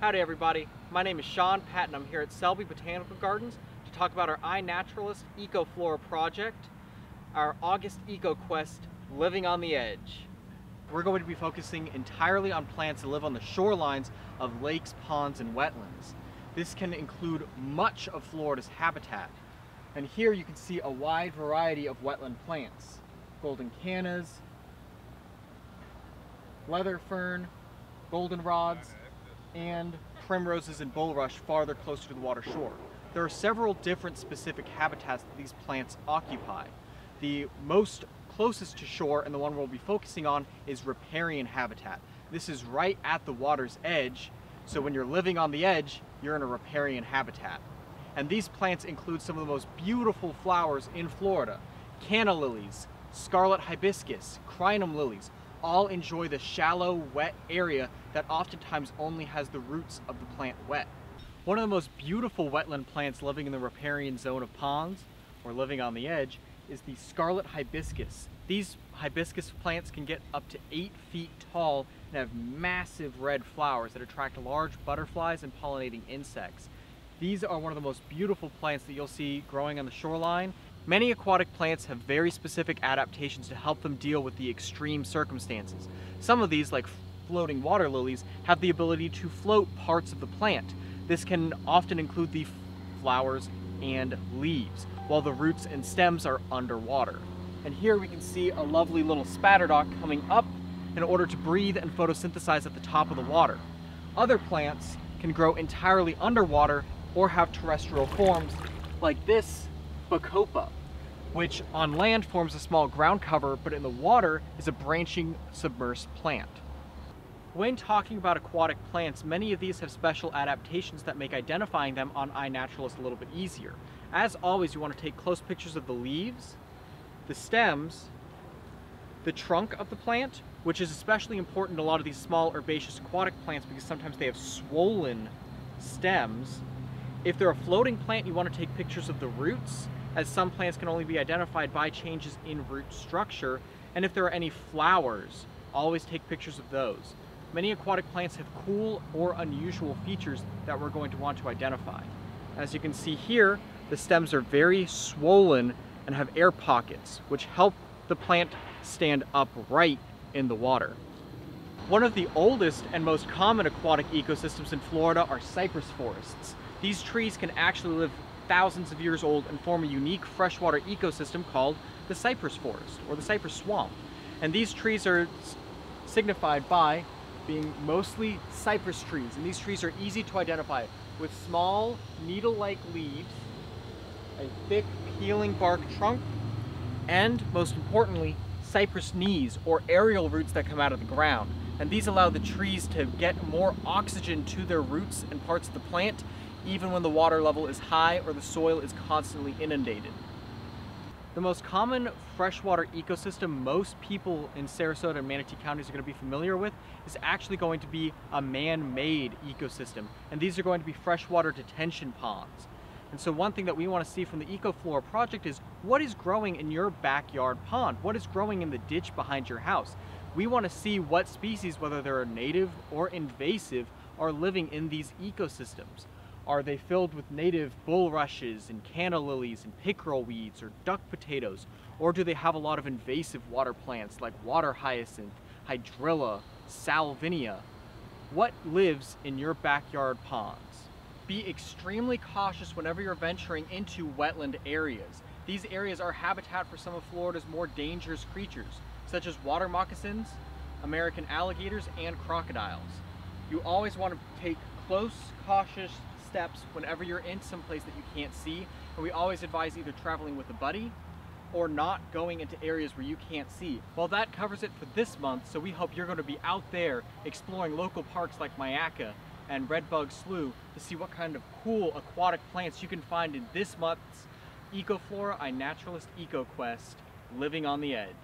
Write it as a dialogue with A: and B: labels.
A: Howdy everybody, my name is Sean Patton. I'm here at Selby Botanical Gardens to talk about our iNaturalist EcoFlora project, our August EcoQuest, Living on the Edge. We're going to be focusing entirely on plants that live on the shorelines of lakes, ponds, and wetlands. This can include much of Florida's habitat. And here you can see a wide variety of wetland plants. Golden cannas, leather fern, goldenrods, and primroses and bulrush farther closer to the water shore. There are several different specific habitats that these plants occupy. The most closest to shore and the one we'll be focusing on is riparian habitat. This is right at the water's edge, so when you're living on the edge, you're in a riparian habitat. And these plants include some of the most beautiful flowers in Florida. Canna lilies, scarlet hibiscus, crinum lilies, all enjoy the shallow, wet area that oftentimes only has the roots of the plant wet. One of the most beautiful wetland plants living in the riparian zone of ponds, or living on the edge, is the scarlet hibiscus. These hibiscus plants can get up to 8 feet tall and have massive red flowers that attract large butterflies and pollinating insects. These are one of the most beautiful plants that you'll see growing on the shoreline Many aquatic plants have very specific adaptations to help them deal with the extreme circumstances. Some of these, like floating water lilies, have the ability to float parts of the plant. This can often include the flowers and leaves, while the roots and stems are underwater. And here we can see a lovely little spatterdock coming up in order to breathe and photosynthesize at the top of the water. Other plants can grow entirely underwater or have terrestrial forms like this Bacopa, which on land forms a small ground cover, but in the water is a branching submersed plant. When talking about aquatic plants, many of these have special adaptations that make identifying them on iNaturalist a little bit easier. As always, you want to take close pictures of the leaves, the stems, the trunk of the plant, which is especially important to a lot of these small herbaceous aquatic plants because sometimes they have swollen stems. If they're a floating plant, you want to take pictures of the roots as some plants can only be identified by changes in root structure, and if there are any flowers, always take pictures of those. Many aquatic plants have cool or unusual features that we're going to want to identify. As you can see here, the stems are very swollen and have air pockets, which help the plant stand upright in the water. One of the oldest and most common aquatic ecosystems in Florida are cypress forests. These trees can actually live thousands of years old and form a unique freshwater ecosystem called the cypress forest or the cypress swamp. And these trees are signified by being mostly cypress trees. And these trees are easy to identify with small needle-like leaves, a thick peeling bark trunk, and most importantly, cypress knees or aerial roots that come out of the ground. And these allow the trees to get more oxygen to their roots and parts of the plant even when the water level is high or the soil is constantly inundated. The most common freshwater ecosystem most people in Sarasota and Manatee counties are going to be familiar with is actually going to be a man-made ecosystem. And these are going to be freshwater detention ponds. And so one thing that we want to see from the EcoFlora project is what is growing in your backyard pond? What is growing in the ditch behind your house? We want to see what species, whether they're native or invasive, are living in these ecosystems. Are they filled with native bulrushes and canna lilies and pickerel weeds or duck potatoes? Or do they have a lot of invasive water plants like water hyacinth, hydrilla, salvinia? What lives in your backyard ponds? Be extremely cautious whenever you're venturing into wetland areas. These areas are habitat for some of Florida's more dangerous creatures, such as water moccasins, American alligators, and crocodiles. You always want to take close, cautious steps whenever you're in some place that you can't see. And we always advise either traveling with a buddy or not going into areas where you can't see. Well, that covers it for this month, so we hope you're going to be out there exploring local parks like Myakka and Redbug Slough to see what kind of cool aquatic plants you can find in this month's EcoFlora iNaturalist EcoQuest, Living on the Edge.